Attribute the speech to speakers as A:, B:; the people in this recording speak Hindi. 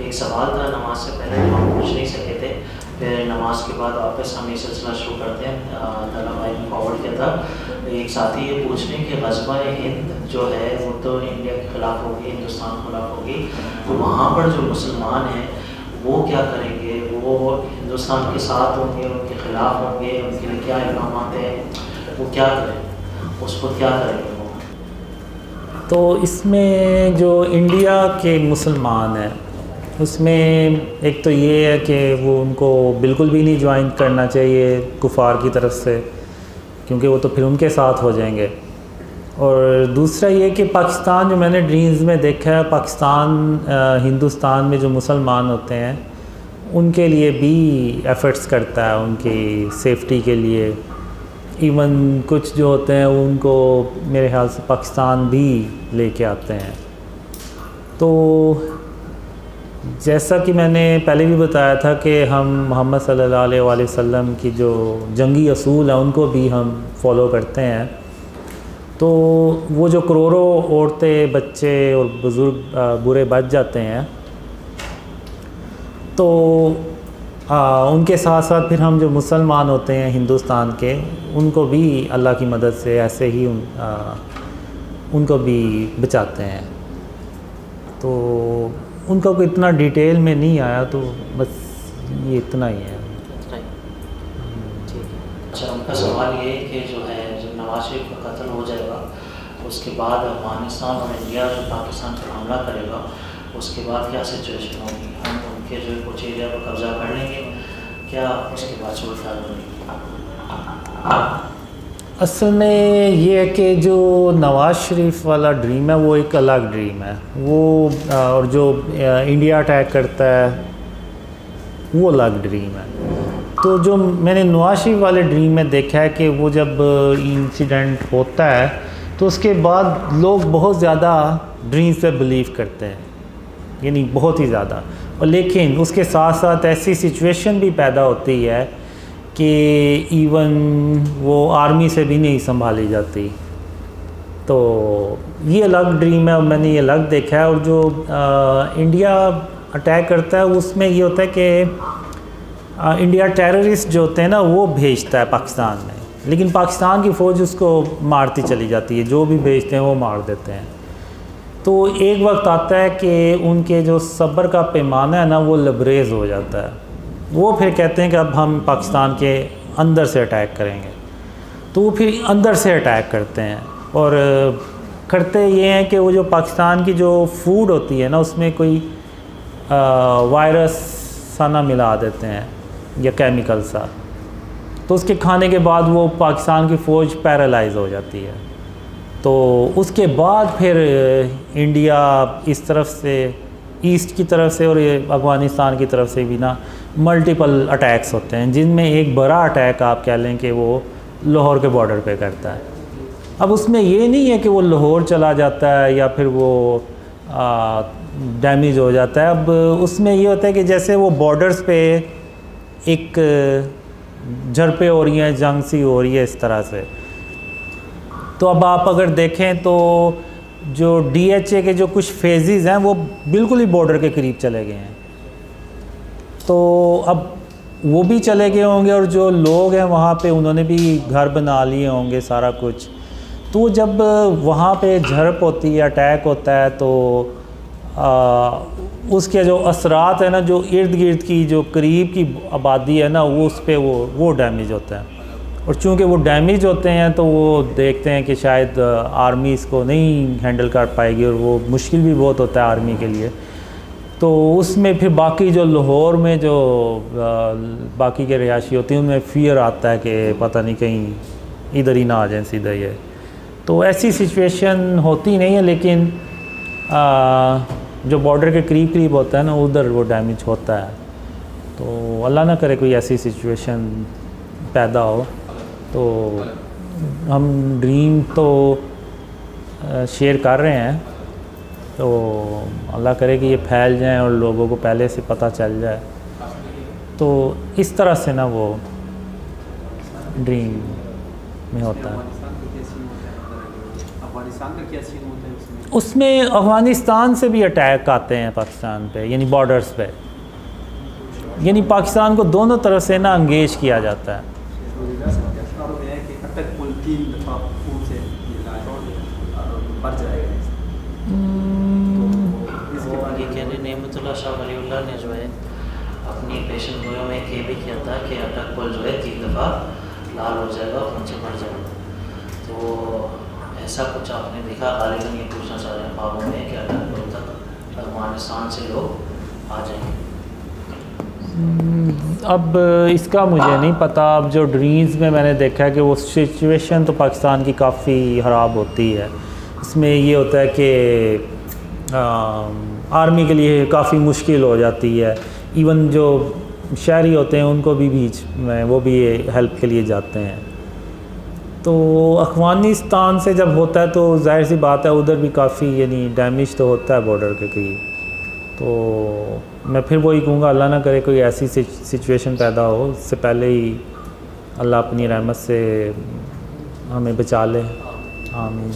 A: एक सवाल था, नमाज़ से पहले हम पूछ नहीं सके थे। फिर नमाज़ के बाद वापस हम ये सिलसिला शुरू करते हैं। फॉरवर्ड किया था। एक साथी ये पूछ रहे कि गजबा हिंद जो है, वो तो इंडिया के खिलाफ होगी, हिंदुस्तान के खिलाफ होगी। तो वहाँ पर जो मुसलमान हैं, वो क्या करेंगे? वो हिंदुस्तान के साथ होंगे, उनके खिलाफ होंगे, उनके लिए क्या इकदाम हैं? वो क्या करें? उसको क्या करेंगे
B: तो इसमें जो इंडिया के मुसलमान हैं उसमें एक तो ये है कि वो उनको बिल्कुल भी नहीं ज्वाइन करना चाहिए कुफार की तरफ़ से, क्योंकि वो तो फिर उनके साथ हो जाएँगे। और दूसरा ये कि पाकिस्तान जो मैंने ड्रीम्स में देखा है, पाकिस्तान हिंदुस्तान में जो मुसलमान होते हैं, उनके लिए भी एफ़र्ट्स करता है, उनकी सेफ्टी के लिए। इवन कुछ जो होते हैं, उनको मेरे ख्याल से पाकिस्तान भी लेके आते हैं। तो जैसा कि मैंने पहले भी बताया था कि हम मोहम्मद सल्लल्लाहु अलैहि वसल्लम की जो जंगी असूल हैं उनको भी हम फॉलो करते हैं। तो वो जो करोड़ों औरतें बच्चे और बुज़ुर्ग बुरे बच जाते हैं तो आ, उनके साथ साथ फिर हम जो मुसलमान होते हैं हिंदुस्तान के उनको भी अल्लाह की मदद से ऐसे ही उन, आ, उनको भी बचाते हैं। तो उनका कोई इतना डिटेल में नहीं आया तो बस ये इतना ही है।
A: अच्छा उनका सवाल ये कि जो है, जब नवाज़ शरीफ का कत्ल हो जाएगा, उसके बाद अफ़गानिस्तान और इंडिया जो पाकिस्तान पर हमला करेगा, उसके बाद क्या सिचुएशन होगी? हम उनके जो कुछ एरिया पर कब्जा कर लेंगे, क्या उसके बाद सूरत होगी?
B: असल में ये है कि जो नवाज़ शरीफ वाला ड्रीम है, वो एक अलग ड्रीम है। वो और जो इंडिया अटैक करता है, वो अलग ड्रीम है। तो जो मैंने नवाज़ शरीफ वाले ड्रीम में देखा है कि वो जब इंसिडेंट होता है तो उसके बाद लोग बहुत ज़्यादा ड्रीम्स पे बिलीव करते हैं। यानी बहुत ही ज़्यादा। और लेकिन उसके साथ साथ ऐसी सिचुएशन भी पैदा होती है कि इवन वो आर्मी से भी नहीं संभाली जाती। तो ये अलग ड्रीम है और मैंने ये अलग देखा है और जो आ, इंडिया अटैक करता है उसमें ये होता है कि इंडिया टेररिस्ट जो होते हैं ना वो भेजता है पाकिस्तान में। लेकिन पाकिस्तान की फ़ौज उसको मारती चली जाती है। जो भी भेजते हैं वो मार देते हैं। तो एक वक्त आता है कि उनके जो सब्र का पैमाना है ना वो लबरेज हो जाता है। वो फिर कहते हैं कि अब हम पाकिस्तान के अंदर से अटैक करेंगे। तो वो फिर अंदर से अटैक करते हैं और करते ये हैं कि वो जो पाकिस्तान की जो फ़ूड होती है ना, उसमें कोई वायरस सा ना मिला देते हैं या केमिकल सा। तो उसके खाने के बाद वो पाकिस्तान की फ़ौज पैरालाइज हो जाती है। तो उसके बाद फिर इंडिया इस तरफ़ से ईस्ट की तरफ़ से और ये अफ़गानिस्तान की तरफ़ से भी ना मल्टीपल अटैक्स होते हैं, जिनमें एक बड़ा अटैक आप कह लें कि वो लाहौर के बॉर्डर पे करता है। अब उसमें ये नहीं है कि वो लाहौर चला जाता है या फिर वो डैमेज हो जाता है। अब उसमें ये होता है कि जैसे वो बॉर्डर्स पे एक, झड़पें हो रही हैं, जंग सी हो रही है इस तरह से। तो अब आप अगर देखें तो जो डीएचए के जो कुछ फेजेस हैं वो बिल्कुल ही बॉर्डर के करीब चले गए हैं। तो अब वो भी चले गए होंगे और जो लोग हैं वहाँ पे उन्होंने भी घर बना लिए होंगे सारा कुछ। तो जब वहाँ पे झड़प होती है अटैक होता है तो आ, उसके जो असरात है ना जो इर्द गिर्द की जो करीब की आबादी है ना वो उस पर वो वो डैमेज होता है। और चूँकि वो डैमेज होते हैं तो वो देखते हैं कि शायद आर्मी इसको नहीं हैंडल कर पाएगी और वो मुश्किल भी बहुत होता है आर्मी के लिए। तो उसमें फिर बाकी जो लाहौर में जो बाकी के रिहायशी होती हैं उनमें फियर आता है कि पता नहीं कहीं इधर ही ना आ जाए सीधा ये। तो ऐसी सिचुएशन होती नहीं है लेकिन आ, जो बॉर्डर के करीब करीब होता है ना उधर वो डैमेज होता है। तो अल्लाह ना करे कोई ऐसी सिचुएशन पैदा हो। तो हम ड्रीम तो शेयर कर रहे हैं। तो अल्लाह करे कि ये फैल जाए और लोगों को पहले से पता चल जाए। तो इस तरह से ना वो ड्रीम में होता है। उसमें अफ़गानिस्तान से भी अटैक आते हैं पाकिस्तान पे, यानी बॉर्डर्स पे। यानी पाकिस्तान को दोनों तरफ़ से ना अंगेज किया जाता है।
A: ये कह रहे नेमतुल्ला शाह वलीउल्लाह ने जो है अपनी पेशन गोयों में ये भी किया था कि अटक पुल जो है तीन दफ़ा लाल हो जाएगा और नीचे बढ़ जाएगा। तो ऐसा कुछ आपने देखा? गालिबन ये पूछना चाह रहे हैं बाबों में कि अटक पुल तक अफ़गानिस्तान से लोग आ जाएँगे।
B: अब इसका मुझे नहीं पता। अब जो ड्रीम्स में मैंने देखा है कि वो सिचुएशन तो पाकिस्तान की काफ़ी ख़राब होती है। इसमें ये होता है कि आर्मी के लिए काफ़ी मुश्किल हो जाती है। इवन जो शहरी होते हैं, उनको भी बीच में वो भी हेल्प के लिए जाते हैं। तो अफ़गानिस्तान से जब होता है तो ज़ाहिर सी बात है, उधर भी काफ़ी, यानी डैमेज तो होता है बॉर्डर के करीब। तो मैं फिर वही कहूँगा, अल्लाह ना करे कोई ऐसी सिचुएशन पैदा हो, उससे पहले ही अल्लाह अपनी रहमत से हमें बचा ले। आमीन।